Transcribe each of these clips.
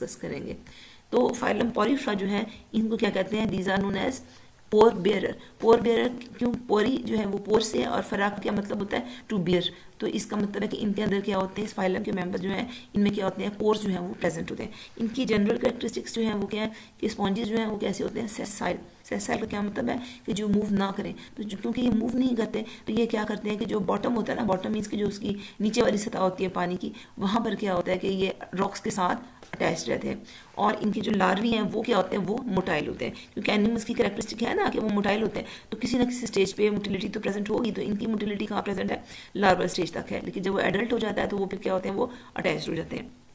Discuss करेंगे। तो phylum पॉलीफ्रा जो है, इनको क्या कहते हैं? These are known as pore bearer pore bearer क्यों? पोरी जो है, वो पोर से है और फराक क्या मतलब होता है? टू बियर तो इसका मतलब है कि इनके अंदर क्या होते हैं? इस फाइलम के मेंबर जो हैं, इनमें क्या होते हैं? पोर्स जो हैं, वो प्रेजेंट होते हैं। इनकी जनरल कैरेक्टरिस्टिक्स जो हैं, वो क्या है? कि स्पॉन्जेस जो हैं, वो कैसे होते हैं? सेसाइल सेसाइल का क्या मतलब है? कि जो मूव ना करें। तो क्योंकि ये मूव नहीं करते तो ये क्या करते हैं कि जो बॉटम होता है ना बॉटम मीन्स की जो उसकी नीचे वाली सतह होती है पानी की, वहाँ पर क्या होता है कि ये रॉक्स के साथ अटैच रहते हैं। और इनके जो लार्वी हैं, वो क्या होते हैं? वो मोटाइल होते हैं। क्योंकि एनिमल्स की करेक्टरिस्टिक है ना कि वो मोटाइल होते हैं। तो किसी ना किसी स्टेज पे मोटिलिटी तो प्रेजेंट होगी तो इनकी मोटिलिटी कहाँ प्रेजेंट है? लार्वल स्टेज तक है। लेकिन जब वो एडल्ट हो जाता है तो वो फिर क्या होते हैं? वो अटैच हो जाते हैं।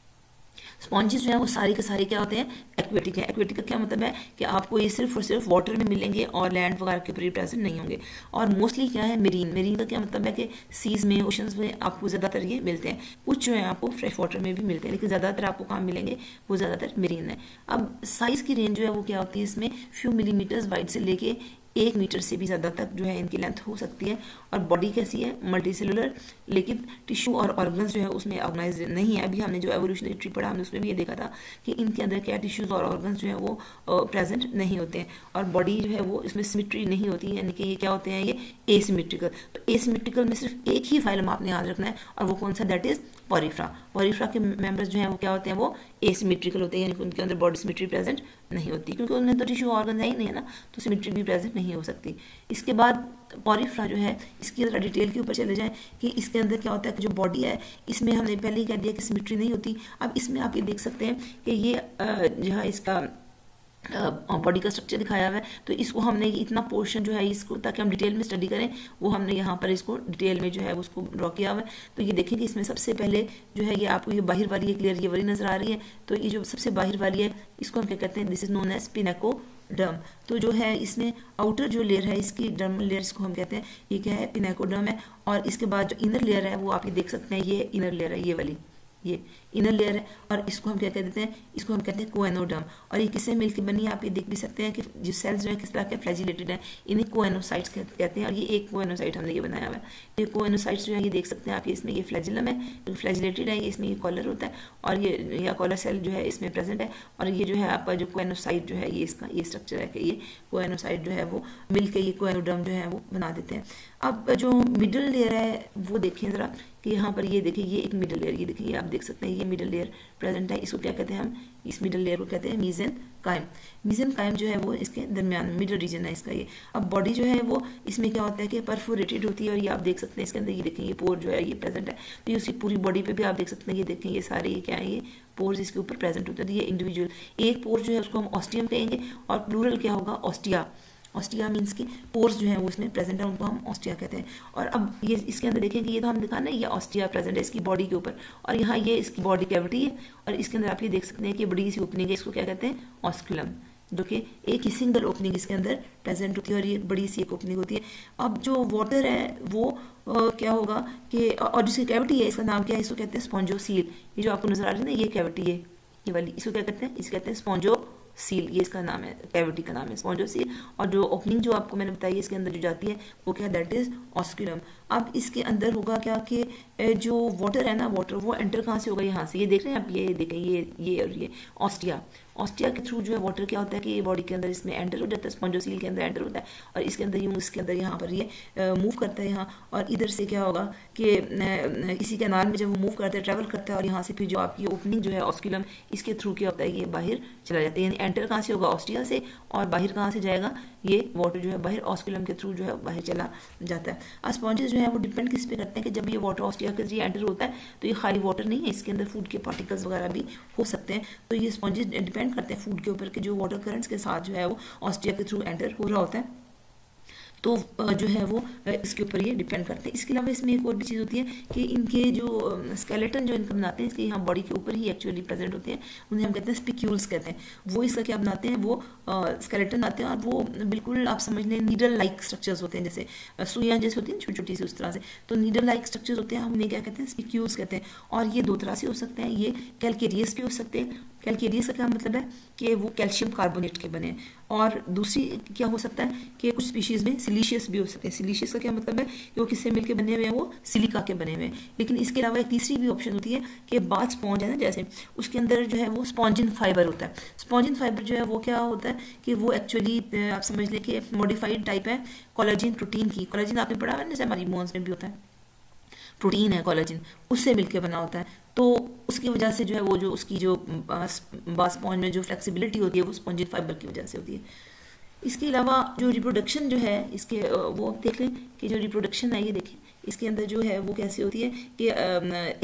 स्पॉन्जेस जो है वो सारे के सारे क्या होते हैं? एक्वेटिक है। एक्वेटिक का क्या मतलब है? कि आपको ये सिर्फ़ और सिर्फ़ वाटर में मिलेंगे और लैंड वगैरह के ऊपर प्रेजेंट नहीं होंगे। और मोस्टली क्या है? मेरीन मेरीन का क्या मतलब है कि सीज में ओशंस में आपको ज़्यादातर ये मिलते हैं। कुछ जो है आपको फ्रेश वाटर में भी मिलते हैं, लेकिन ज़्यादातर आपको कहाँ मिलेंगे? वो ज़्यादातर मेरीन है। अब साइज़ की रेंज जो है वो क्या होती है? इसमें फ्यू मिलीमीटर्स वाइड से लेके एक मीटर से भी ज़्यादा तक जो है इनकी लेंथ हो सकती है और बॉडी कैसी है? मल्टी सेलुलर लेकिन टिश्यू और ऑर्गन्स जो है उसमें ऑर्गेनाइज नहीं है। अभी हमने जो एवोल्यूशनरी ट्री पढ़ा, हमने उसमें भी ये देखा था कि इनके अंदर क्या टिश्यूज़ और ऑर्गन्स जो है वो प्रेजेंट नहीं होते हैं। और बॉडी जो है वो इसमें सिमिट्री नहीं होती यानी कि ये क्या होते हैं? ये एसिमेट्रिकल तो एसिमेट्रिकल में सिर्फ़ एक ही फाइलम आपने याद रखना है और वो कौन सा? दैट इज़ पॉरीफ्रा पॉरीफ्रा के मेंबर्स जो हैं वो क्या होते हैं? वो एसिमेट्रिकल होते हैं। यानी कि उनके अंदर बॉडी सिमेट्री प्रेजेंट नहीं होती। क्योंकि उनमें तो टिश्यू ऑर्गन है ही नहीं, है ना? तो सिमेट्री भी प्रेजेंट नहीं हो सकती। इसके बाद पॉरीफ्रा जो है, इसकी अगर डिटेल के ऊपर चले जाएँ कि इसके अंदर क्या होता है कि जो बॉडी है, इसमें हमने पहले ही कह दिया कि सिमेट्री नहीं होती। अब इसमें आप ये देख सकते हैं कि ये जो है इसका बॉडी का स्ट्रक्चर दिखाया हुआ है। तो इसको हमने इतना पोर्शन जो है इसको, ताकि हम डिटेल में स्टडी करें, वो हमने यहाँ पर इसको डिटेल में जो है उसको ड्रॉ किया हुआ है। तो ये देखें कि इसमें सबसे पहले जो है ये आपको ये बाहर वाली है क्लियर ये वाली नज़र आ रही है। तो ये जो सबसे बाहर वाली है, इसको हम क्या कहते हैं this is known as pinacoderm तो जो है इसमें आउटर जो लेयर है, इसकी डर्म लेयर को हम कहते हैं, ये क्या है? पिनेकोडर्म है। और इसके बाद जो इनर लेयर है, वो आप ये देख सकते हैं, ये इनर लेयर है, ये वाली। ये इनर लेयर है और इसको हम क्या कह देते हैं? इसको हम कहते हैं कोएनोडर्म। और ये किससे मिलकर बनी है? आप ये देख भी सकते हैं कि जो सेल्स जो है, किस तरह के फ्लैजिलेटेड हैं, इन्हें कोएनोसाइट्स कहते हैं और ये एक कोएनोसाइट हमने ये बनाया हुआ है। ये कोएनोसाइट्स जो है, ये देख सकते हैं आप इसमें ये फ्लैजिलम है, जो फ्लैजिलेटेड है इसमें ये कॉलर होता है और ये, या कॉलर सेल जो है, इसमें प्रेजेंट है और ये जो है आपका जो कोएनोसाइट जो है, ये इसका, ये स्ट्रक्चर है कि ये कोएनोसाइट जो है, वो मिलकर ये कोएनोडर्म जो है, वो बना देते हैं। अब जो मिडल लेयर है, वो देखें ज़रा कि यहाँ पर ये देखिए, ये एक मिडल लेयर ये देखिए आप देख सकते हैं, ये मिडल लेयर प्रेजेंट है, इसको क्या कहते हैं हम? इस मिडल लेयर को कहते हैं मीजन कायम मीजन कायम जो है वो इसके दरमियान मिडल रीजन है इसका ये। अब बॉडी जो है वो, इसमें क्या होता है कि परफोरेटेड होती है और ये आप देख सकते हैं इसके अंदर, ये देखें, ये पोर जो है, ये प्रेजेंट है। तो ये उसकी पूरी बॉडी पे भी आप देख सकते हैं, ये देखें, ये सारे, ये क्या है, ये पोर्स इसके ऊपर प्रेजेंट होते हैं। तो ये इंडिविजुअल एक पोर जो है उसको हम ऑस्टियम कहेंगे और प्लूरल क्या होगा? ऑस्टिया ऑस्टिया मीन्स की पोर्स जो है वो इसमें प्रेजेंट है उनको हम ऑस्टिया कहते हैं। और अब ये इसके अंदर देखें कि ये तो हम दिखाना है ये ऑस्टिया प्रेजेंट है इसकी बॉडी के ऊपर। और यहाँ ये इसकी बॉडी कैविटी है और इसके अंदर आप ये देख सकते हैं कि बड़ी सी ओपनिंग है इसको क्या कहते हैं? ऑस्कुलम जो कि एक ही सिंगल ओपनिंग इसके अंदर प्रेजेंट होती है और ये बड़ी सी एक ओपनिंग होती है। अब जो वाटर है वो आ, क्या होगा कि और जिसकी कैविटी है इसका नाम क्या है? इसको कहते हैं स्पॉन्जो सील ये जो आपको नज़र आ रही है ना ये कैविटी है ये वाली। इसको क्या कहते हैं? इसे कहते हैं स्पॉन्जो सील ये इसका नाम है कैविटी का नाम है स्पॉन्जो सील और जो ओपनिंग जो आपको मैंने बताई इसके अंदर जो जाती है, वो क्या है दैट इज़ ऑस्क्यूलम अब इसके अंदर होगा क्या कि जो वाटर है ना वाटर वो एंटर कहाँ से होगा? यहाँ से। ये देख रहे हैं आप? ये देखें, ये ये और ये। ऑस्टिया ऑस्टिया के थ्रू जो है वाटर क्या होता है कि ये बॉडी के अंदर इसमें एंटर हो जाता है स्पॉन्जोसील के अंदर एंटर होता है और इसके अंदर यूँ इसके अंदर यहाँ पर ये मूव करता है यहाँ और इधर से क्या होगा कि इसी कैनाल में जब वो मूव करता है ट्रैवल करता है और यहाँ से फिर जो आपकी ओपनिंग जो है ऑस्क्यूलम इसके थ्रू क्या होता है ये बाहर चला जाता है, यानी एंटर कहाँ से होगा? ऑस्ट्रिया से और बाहर कहाँ से जाएगा? ये वाटर जो है बाहर ऑस्क्यूलम के थ्रू जो है बाहर चला जाता है। और स्पॉन्जेस जो है वो डिपेंड किस पे करते हैं कि जब ये वाटर ऑस्ट्रिया के ज़रिए एंटर होता है तो ये खाली वाटर नहीं है, इसके अंदर फ़ूड के पार्टिकल्स वगैरह भी हो सकते हैं। तो ये स्पॉन्जेस डिपेंड करते हैं फ़ूड के ऊपर के जो वाटर करंट्स के साथ जो है वो ऑस्ट्रिया के थ्रू एंटर हो रहा होता है। तो जो है वो इसके ऊपर ये डिपेंड करते हैं। इसके अलावा इसमें एक और भी चीज़ होती है कि इनके जो स्केलेटन जो इनका बनाते हैं, इसके यहाँ बॉडी के ऊपर ही एक्चुअली प्रेजेंट होते हैं। उन्हें हम कहते हैं स्पिक्यूल्स कहते हैं। वो इसका क्या बनाते हैं, वो स्केलेटन बनाते हैं और वो बिल्कुल आप समझ लें नीडल लाइक स्ट्रक्चर्स होते हैं। जैसे सुइयाँ जैसे होती हैं छोटी छोटी सी उस तरह से। तो नीडल लाइक स्ट्रक्चर्स होते हैं, हम उन्हें क्या कहते हैं स्पिक्यूल्स कहते हैं। और ये दो तरह से हो सकते हैं। ये कैलकेरियस भी हो सकते हैं कैलकेरियस का क्या मतलब है कि वो कैल्शियम कार्बोनेट के बने। और दूसरी क्या हो सकता है कि कुछ स्पीशीज में सिलीशियस भी हो सकते हैं। सिलीशियस का क्या मतलब है कि वो किससे मिलकर बने हुए हैं? वो सिलिका के बने हुए हैं। लेकिन इसके अलावा एक तीसरी भी ऑप्शन होती है कि बात स्पॉन्ज है ना जैसे, उसके अंदर जो है वो स्पॉन्जिन फाइबर होता है। स्पॉन्जिन फाइबर जो है वो क्या होता है कि वो एक्चुअली आप समझ लें कि मॉडिफाइड टाइप है कोलाजिन प्रोटीन की। कोलाजिन आपने पढ़ा है ना, जैसे हमारी बोन्स में भी होता है। प्रोटीन है कोलाजिन उससे मिलकर बना होता है। तो उसकी वजह से जो है वो जो उसकी जो बास्पॉन्ज में जो फ्लेक्सिबिलिटी होती है वो स्पॉन्जिन फाइबर की वजह से होती है। इसके अलावा जो रिप्रोडक्शन जो है, इसके वो देख लें कि जो रिप्रोडक्शन है, ये देखें इसके अंदर जो है वो कैसे होती है कि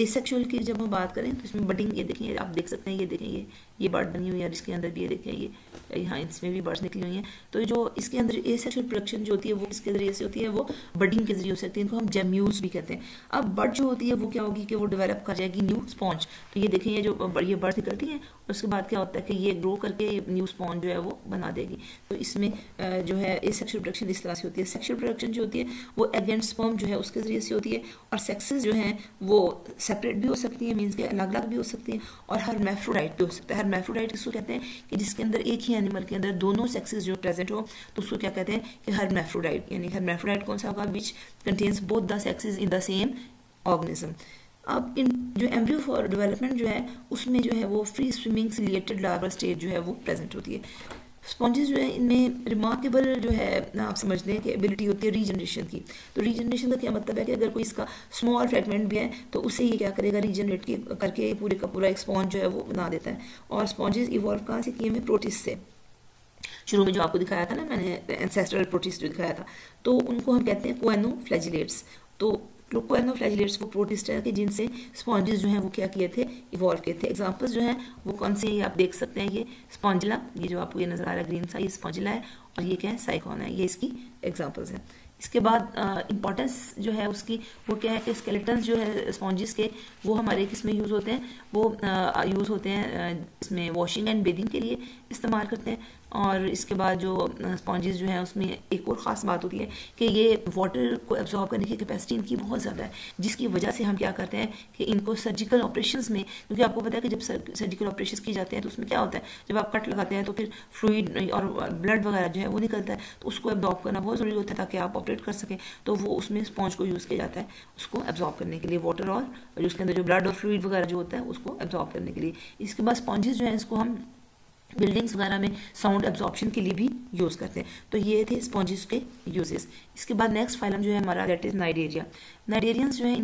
एसेक्सुअल की जब हम बात करें तो इसमें बडिंग ये देखें आप देख सकते हैं, ये देखें ये ये बर्ड बनी हुई है और इसके अंदर भी ये देखें ये, यहाँ इसमें भी बर्ड्स निकली हुई हैं। तो जो इसके अंदर ए सेक्शुअल प्रोडक्शन जो होती है वो इसके ज़रिए से होती है? वो बडिंग के ज़रिए हो सकती है, इनको हम जेम्यूज भी कहते हैं। अब बर्ड जो होती है वो क्या होगी कि वो डेवलप कर जाएगी न्यू स्पॉन्ज तो ये देखें, ये जो ये बर्ड निकलती है उसके बाद क्या होता है कि ये ग्रो करके न्यू स्पॉन्ज जो है वो बना देगी। तो इसमें जो है ए सेक्शुअल प्रोडक्शन इस तरह से होती है। सेक्शुअल प्रोडक्शन जो होती है वो अगेंस्ट स्पर्म जो है उसके ज़रिए से होती है और सेक्सेस जो हैं, वो सेपरेट भी हो सकती है मीन्स के अलग अलग भी हो सकती है और हर मैफ्रोडाइट भी हो सकता है। हर मैफ्रोडाइट इसको कहते हैं? कि जिसके अंदर एक ही एनिमल के अंदर दोनों सेक्सेस जो प्रेजेंट हो तो उसको क्या कहते हैं? कि हर मैफ्रोडाइट यानी हर मैफ्रोडाइट कौन सा होगा? Which contains both the sexes in the same organism अब इन जो एम्ब्रियो फॉर डेवलपमेंट जो है, उसमें जो है वो फ्री स्विमिंग से रिलेटेड लार्वल स्टेज जो है वो प्रेजेंट होती है। स्पॉन्जेस जो है, इनमें रिमार्केबल जो है, आप समझ लें कि एबिलिटी होती है रीजनरेशन की। तो रीजनरेशन का क्या मतलब है कि अगर कोई इसका स्मॉल फ्रेगमेंट भी है तो उसे ये क्या करेगा? रीजनरेट करके पूरे का पूरा एक स्पॉन्ज जो है, वो बना देता है। और स्पॉन्जेस इवॉल्व कहाँ से किए? हुए प्रोटिस से। शुरू में जो आपको दिखाया था ना, मैंने एंसेस्ट्रल प्रोटिस जो दिखाया था तो उनको हम कहते हैं कोएनो फ्लैजिलेट्स तो फ्लैजिलेट्स वो प्रोटिस्ट है कि जिनसे स्पॉन्जेस जो हैं वो क्या किए थे इवॉल्व किए थे। एग्जांपल्स जो हैं, वो कौन से ये आप देख सकते हैं, ये स्पॉन्जिला ये जो आपको ये नज़र आ रहा है ग्रीन सा ये स्पॉन्जिला है और ये क्या है साइकॉन है। ये इसकी एग्जाम्पल्स हैं। इसके बाद इंपॉर्टेंस जो है उसकी, वो क्या है कि स्केलेटन्स जो है स्पॉन्जेस के, वो हमारे किसमें यूज़ होते हैं? वो यूज़ होते हैं इसमें वॉशिंग एंड बेदिंग के लिए इस्तेमाल करते हैं। और इसके बाद जो स्पॉन्जेस जो हैं उसमें एक और ख़ास बात होती है कि ये वाटर को एब्जॉर्ब करने की कैपेसिटी इनकी बहुत ज़्यादा है, जिसकी वजह से हम क्या करते हैं कि इनको सर्जिकल ऑपरेशन में, क्योंकि आपको पता है कि जब सर्जिकल ऑपरेशन की जाते हैं तो उसमें क्या होता है, जब आप कट लगाते हैं तो फिर फ्लूड और ब्लड वगैरह जो है वो निकलता है तो उसको एब्जॉर्ब करना बहुत ज़रूरी होता है ताकि आप ऑपरेट कर सकें तो वो उसमें स्पॉन्ज को यूज़ किया जाता है, उसको एब्जॉर्ब करने के लिए वाटर और उसके अंदर जो ब्लड और फ्लूड वगैरह जो होता है उसको एब्जॉर्ब करने के लिए। इसके बाद स्पॉन्जेस जो है इसको हम बिल्डिंग्स वगैरह में साउंड एब्जॉर्प्शन के लिए भी यूज़ करते हैं। तो ये थे स्पॉन्जेस के यूजेस इसके बाद नेक्स्ट फाइलम जो है हमारा दैट इज़ नाइडेरिया नाइडेरियंस जो है